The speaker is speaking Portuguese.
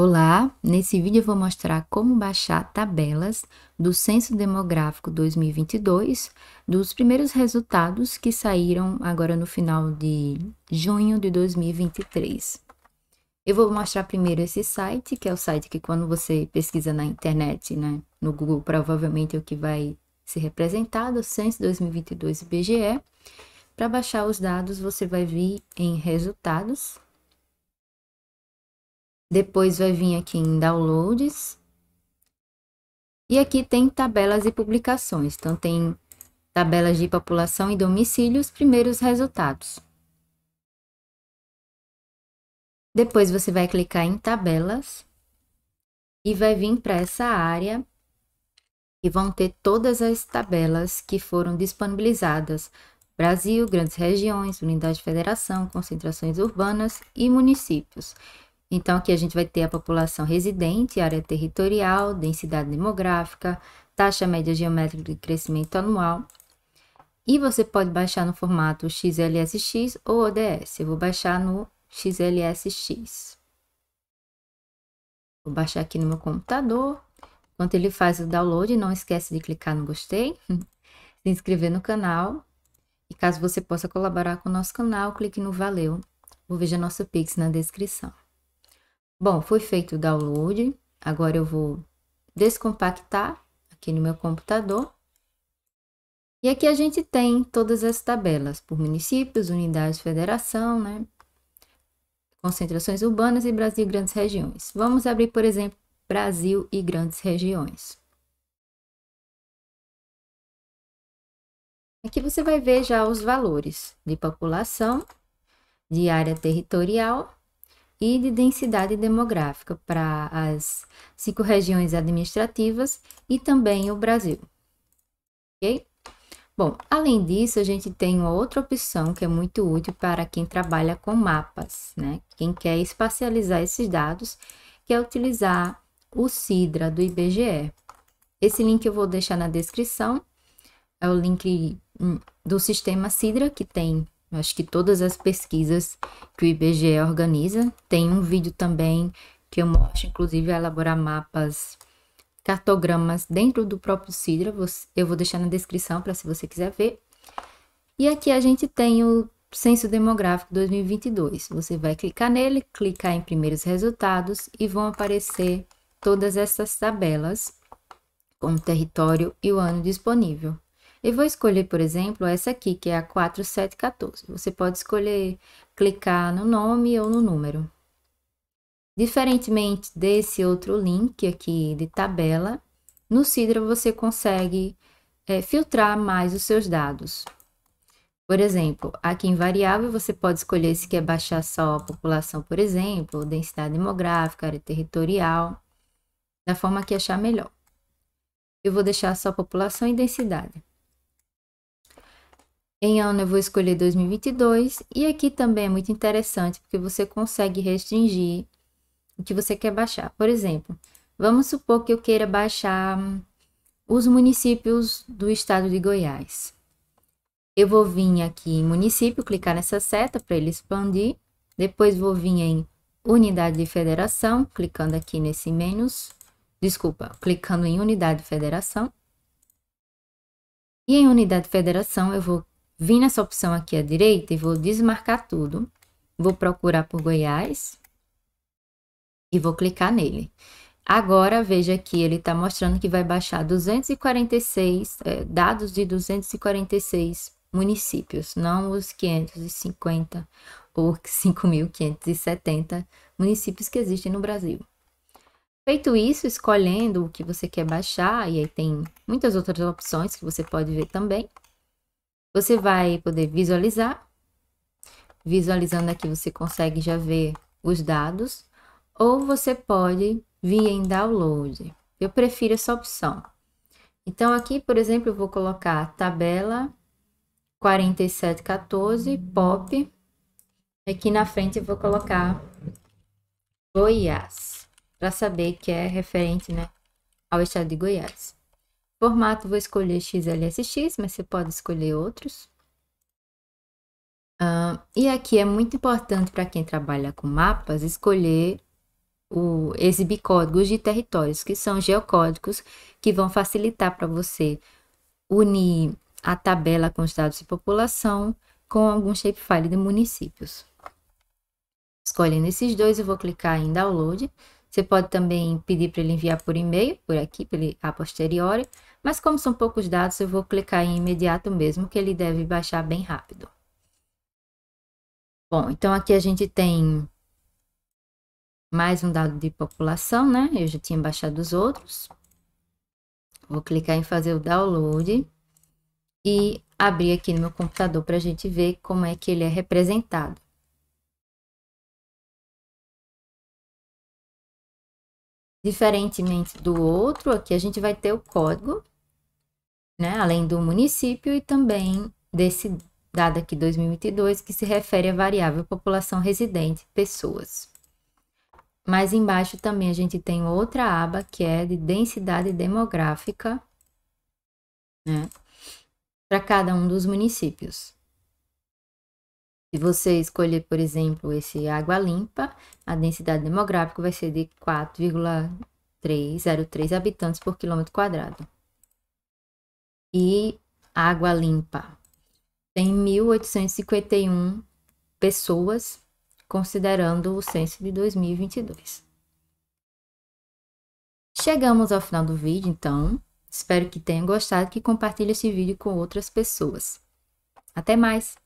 Olá, nesse vídeo eu vou mostrar como baixar tabelas do Censo Demográfico 2022, dos primeiros resultados que saíram agora no final de junho de 2023. Eu vou mostrar primeiro esse site, que é o site que quando você pesquisa na internet, né, no Google, provavelmente é o que vai ser representado, Censo 2022 IBGE. Para baixar os dados, você vai vir em Resultados, depois vai vir aqui em downloads. E aqui tem tabelas e publicações. Então, tem tabelas de população e domicílios, primeiros resultados. Depois você vai clicar em tabelas e vai vir para essa área e vão ter todas as tabelas que foram disponibilizadas. Brasil, grandes regiões, unidade de federação, concentrações urbanas e municípios. Então, aqui a gente vai ter a população residente, área territorial, densidade demográfica, taxa média geométrica de crescimento anual. E você pode baixar no formato XLSX ou ODS. Eu vou baixar no XLSX. Vou baixar aqui no meu computador. Enquanto ele faz o download, não esquece de clicar no gostei, se inscrever no canal. E caso você possa colaborar com o nosso canal, clique no valeu ou veja nosso Pix na descrição. Bom, foi feito o download. Agora eu vou descompactar aqui no meu computador. E aqui a gente tem todas as tabelas por municípios, unidades, federação, né? Concentrações urbanas e Brasil e grandes regiões. Vamos abrir, por exemplo, Brasil e grandes regiões. Aqui você vai ver já os valores de população, de área territorial e de densidade demográfica para as cinco regiões administrativas e também o Brasil. Ok? Bom, além disso, a gente tem uma outra opção que é muito útil para quem trabalha com mapas, né? Quem quer espacializar esses dados, que é utilizar o Sidra do IBGE. Esse link eu vou deixar na descrição. É o link hum, do sistema Sidra, que tem Acho que todas as pesquisas que o IBGE organiza. Tem um vídeo também que eu mostro, inclusive, a elaborar mapas, cartogramas dentro do próprio Sidra. Eu vou deixar na descrição para se você quiser ver. E aqui a gente tem o Censo Demográfico 2022. Você vai clicar nele, clicar em primeiros resultados e vão aparecer todas essas tabelas com o território e o ano disponível. Eu vou escolher, por exemplo, essa aqui, que é a 4714. Você pode escolher clicar no nome ou no número. Diferentemente desse outro link aqui de tabela, no Sidra você consegue é, filtrar mais os seus dados. Por exemplo, aqui em variável você pode escolher se quer baixar só a população, por exemplo, densidade demográfica, área territorial, da forma que achar melhor. Eu vou deixar só população e densidade. Em ano eu vou escolher 2022 e aqui também é muito interessante porque você consegue restringir o que você quer baixar. Por exemplo, vamos supor que eu queira baixar os municípios do estado de Goiás. Eu vou vir aqui em município, clicar nessa seta para ele expandir. Depois vou vir em unidade de federação, clicando aqui nesse menos, desculpa, clicando em unidade de federação. E em unidade de federação eu vou Vim nessa opção aqui à direita e vou desmarcar tudo. Vou procurar por Goiás e vou clicar nele. Agora, veja que ele está mostrando que vai baixar 246, é, dados de 246 municípios, não os 550 ou 5.570 municípios que existem no Brasil. Feito isso, escolhendo o que você quer baixar, e aí tem muitas outras opções que você pode ver também, você vai poder visualizar. Visualizando aqui, você consegue já ver os dados. Ou você pode vir em download. Eu prefiro essa opção. Então, aqui, por exemplo, eu vou colocar tabela 4714 pop. Aqui na frente eu vou colocar Goiás, para saber que é referente né, ao estado de Goiás. Formato, vou escolher XLSX, mas você pode escolher outros. Uh, e aqui é muito importante para quem trabalha com mapas escolher o exibir códigos de territórios, que são geocódigos que vão facilitar para você unir a tabela com os dados de população com algum shapefile de municípios. Escolhendo esses dois, eu vou clicar em download. Você pode também pedir para ele enviar por e-mail, por aqui, a posteriori, mas como são poucos dados, eu vou clicar em imediato mesmo, que ele deve baixar bem rápido. Bom, então aqui a gente tem mais um dado de população, né? Eu já tinha baixado os outros. Vou clicar em fazer o download e abrir aqui no meu computador para a gente ver como é que ele é representado. Diferentemente do outro, aqui a gente vai ter o código, né? Além do município e também desse dado aqui 2022, que se refere à variável população residente, pessoas. Mais embaixo também a gente tem outra aba que é de densidade demográfica, né? Para cada um dos municípios. Se você escolher, por exemplo, esse água limpa, a densidade demográfica vai ser de 4,303 habitantes por quilômetro quadrado. E água limpa tem 1.851 pessoas, considerando o censo de 2022. Chegamos ao final do vídeo, então. Espero que tenham gostado e que compartilhe esse vídeo com outras pessoas. Até mais!